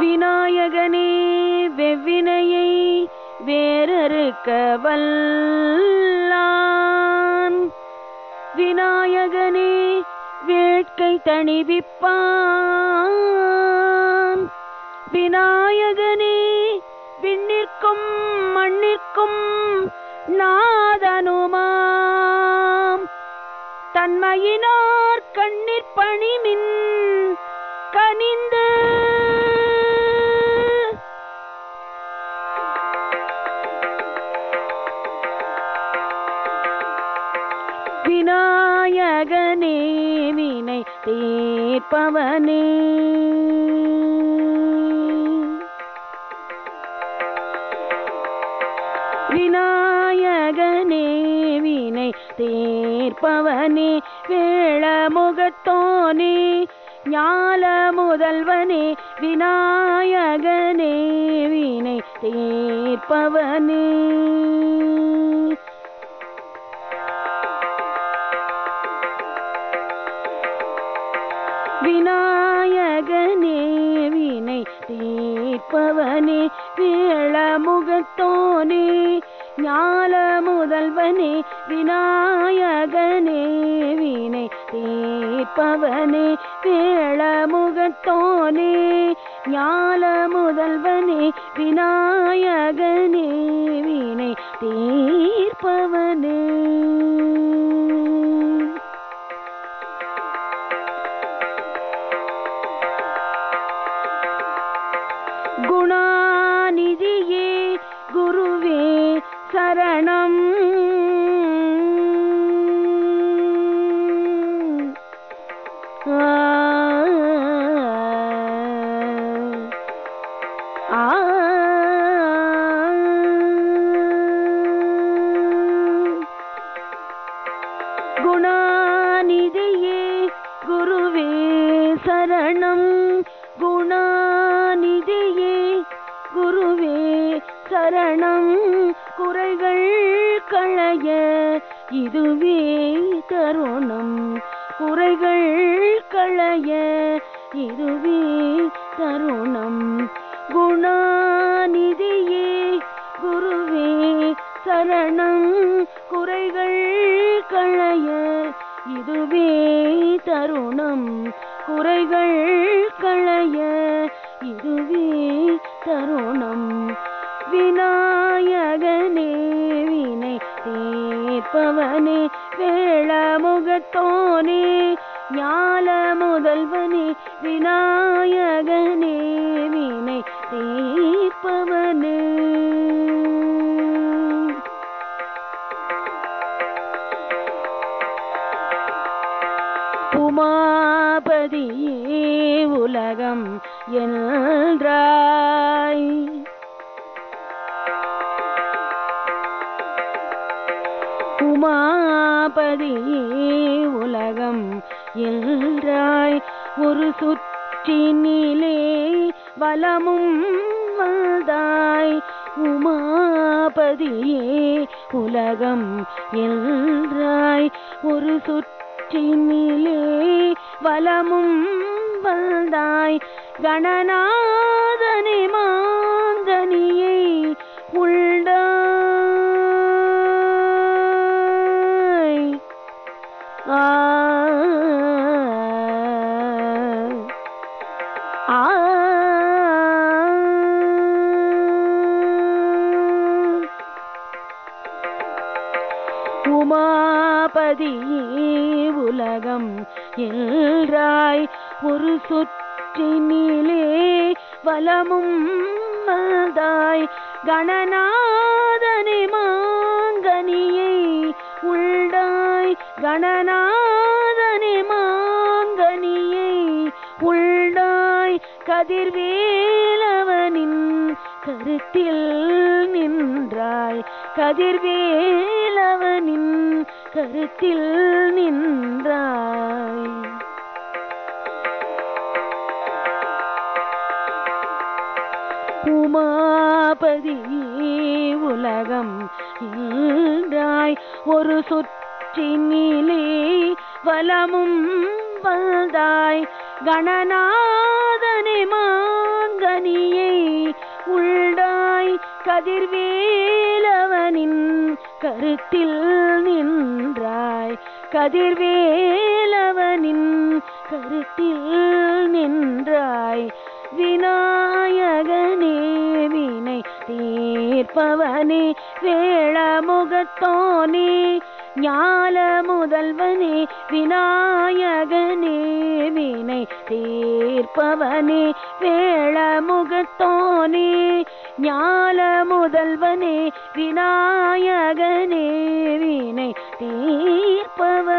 விநாயகனே வெவ்வினையை வேறறுக்க வல்லான் விநாயகனே வேட்கை தணிவிப்பான். விநாயகனே விண்ணிற்கும் மண்ணிற்கும் நாதனுமாம். தன்மையினார் கண்ணிற் தீர்ப்பவனே விநாயகனே வினை தீர்ப்பவனே வேளமுகத்தோனே ஞால முதல்வனே விநாயகனே வினை தீர்ப்பவனே. தீர்ப்பவனே வேளமுகத்தோனே ஞால முதல்வனே விநாயகனே வினை தீர்ப்பவனே வேளமுகத்தோனே ஞால முதல்வனே விநாயகனே வினை தீர்ப்பவனே. சரணம் குணாநிதியே. குருவே சரணம் குறைகள் களைய இதுவே தருணம். குறைகள் களைய இதுவே தருணம். குணாநிதியே குருவே சரணம் குறைகள் களைய இதுவே தருணம். குறைகள் களைய இதுவே தருணம். விநாயகனே வினை தீர்ப்பவனே வேளமுகத்தோனே ஞால முதல்வனே விநாயகனே வினை தீர்ப்பவனே. என்றாய். உமாபதி உலகம் என்றாய். ஒரு சுற்றினிலே வலமும் வந்தாய் உமாபதியே உலகம் என்றாய். ஒரு சுற்றினிலே வலமும் வந்தாய் கணநாதனி மாந்தனியை உள்டாய் ஆ. உமாபதி உலகம் என்றாய் ஒரு சுற்றினிலே வலமும் வந்தாய் கணநாதனை மாங்கனியை உள்டாய் கணநாதனை மாங்கனியை உள்டாய் கதிர்வேலவனின் கருத்தில் நின்றாய் கதிர்வேலவனின் கருத்தில் நின்றாய். உமாபதியே உலகம் என்றாய் ஒரு சுற்றினிலே வலமும் வந்தாய். கணநாதனே மாங்கனி கதிர்வேலவனின் கருத்தில் நின்றாய். கதிர்வேலவனின் கருத்தில் நின்றாய். விநாயகனே தீர்ப்பவனே வேளமுகத்தோனே ஞால முதல்வனே விநாயகனே வினை தீர்ப்பவனே வேள வேளமுகத்தோனே ஞால முதல்வனே விநாயகனே வினை தீர்ப்பவன்